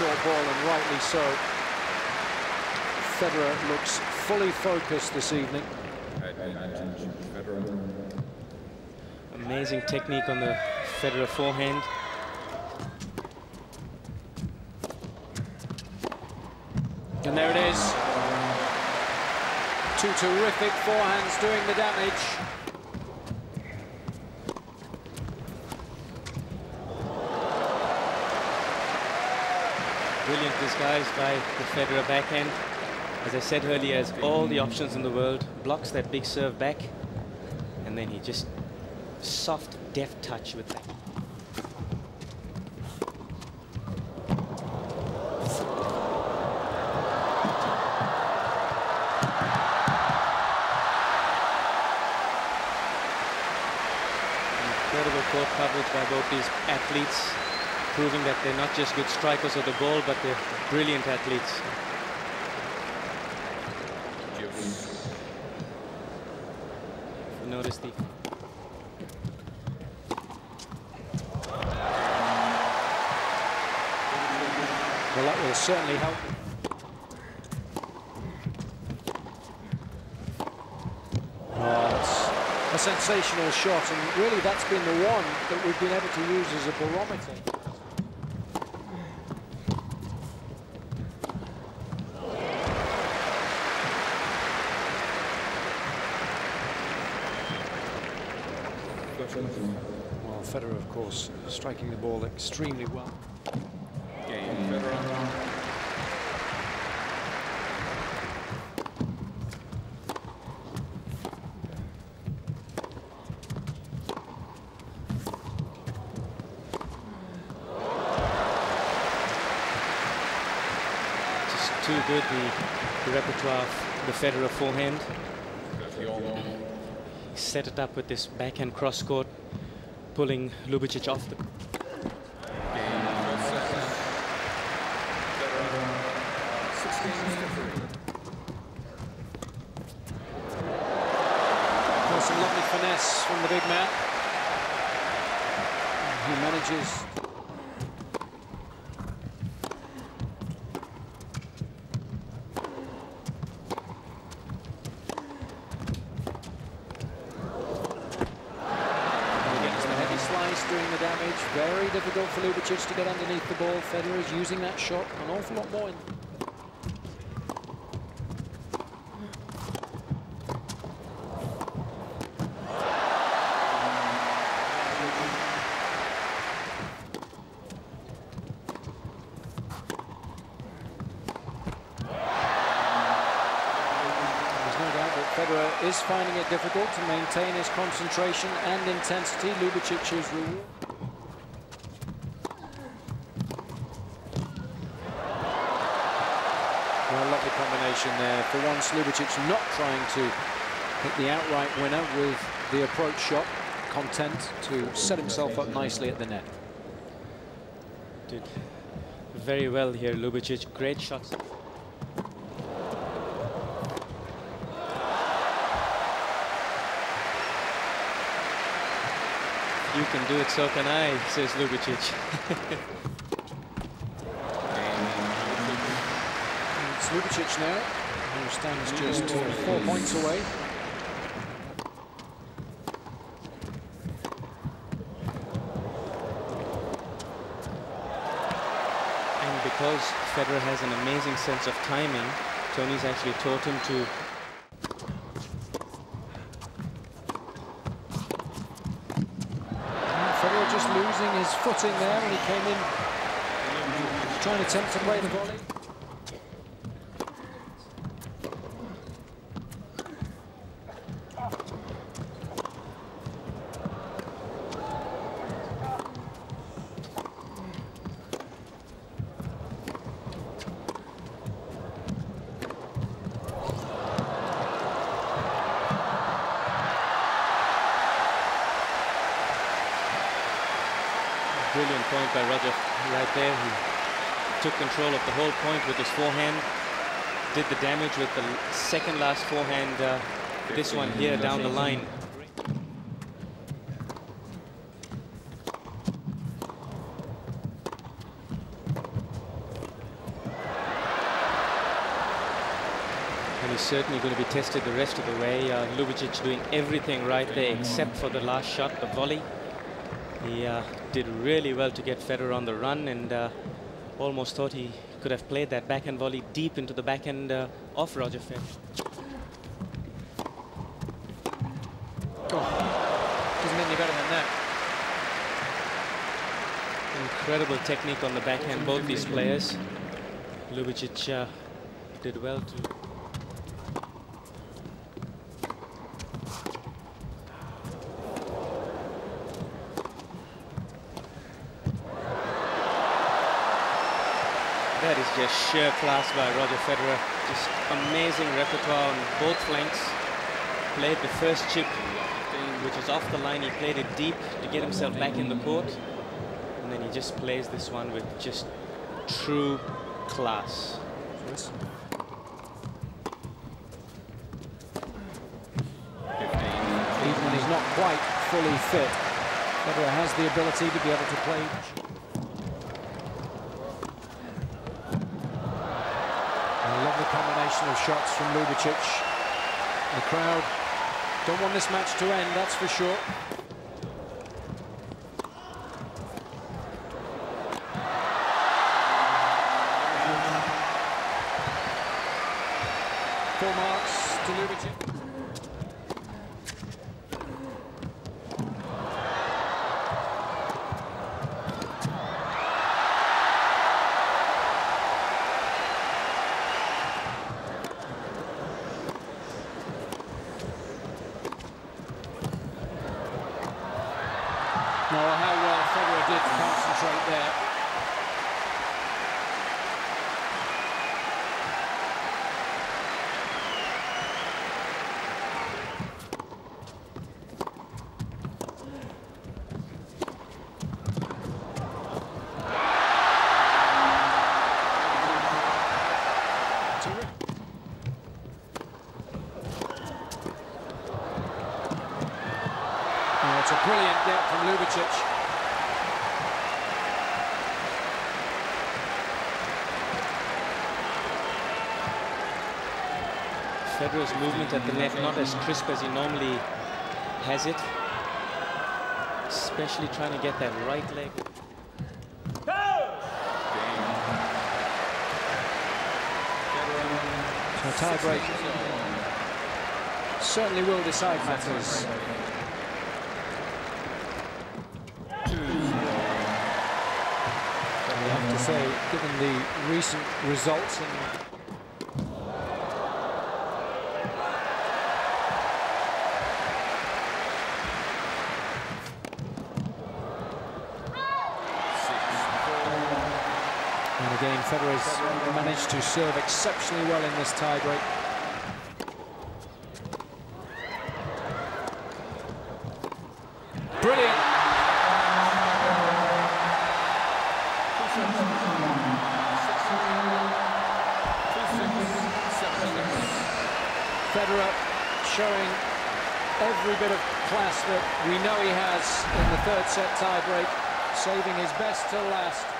short ball, and rightly so. Federer looks fully focused this evening. Amazing technique on the Federer forehand. And there it is. Two terrific forehands doing the damage. Brilliant disguised by the Federer backhand. As I said earlier, has all the options in the world, blocks that big serve back, and then he just soft, deft touch with that. Incredible court coverage by both these athletes, proving that they're not just good strikers of the ball, but they're brilliant athletes. Notice the Well, that will certainly help. Oh, a sensational shot, and really that's been the one that we've been able to use as a barometer. Well, Federer, of course, striking the ball extremely well. Game Federer. just too good, the, the repertoire of the Federer forehand. He set it up with this backhand cross court, pulling Ljubicic off the Well, some lovely finesse from the big man. He manages Against the doing the damage. Very difficult for Ljubicic to get underneath the ball. Federer is using that shot an awful lot more. In There's no doubt that Federer is finding it difficult to maintain his concentration and intensity. Ljubicic's reward. Well, lovely combination there. For once, Ljubicic not trying to hit the outright winner with the approach shot, content to set himself up nicely at the net. Did very well here, Ljubicic. Great shots. Can do it, so can I, says Ljubicic. It's Ljubicic now, who stands just four points away. And because Federer has an amazing sense of timing, Tony's actually taught him to Federer just his footing there when he came in, trying to attempt to play the volley. Brilliant point by Roger right there. He took control of the whole point with his forehand. Did the damage with the second last forehand. Uh, this one here down the line. certainly going to be tested the rest of the way. Uh, Ljubicic doing everything right there except for the last shot, the volley. He uh, did really well to get Federer on the run and uh, almost thought he could have played that backhand volley deep into the backhand uh, of Roger Federer. Oh, doesn't any better than that. Incredible technique on the backhand, both these players. Ljubicic uh, did well to That is just sheer class by Roger Federer. Just amazing repertoire on both flanks. Played the first chip, which was off the line. He played it deep to get himself back in the court. And then he just plays this one with just true class. Yes. Even when he's not quite fully fit, Federer has the ability to be able to play of shots from Ljubicic. The crowd don't want this match to end, that's for sure. Four marks to Ljubicic. Oh, how well Federer did concentrate there. Oh, it's a brilliant get from Ljubicic. Federer's movement at the net not as crisp as he normally has it. Especially trying to get that right leg. So tie break certainly will decide matters. I have to say, given the recent results and Federer's managed to serve exceptionally well in this tiebreak. Brilliant. Federer showing every bit of class that we know he has in the third set tiebreak, saving his best till last.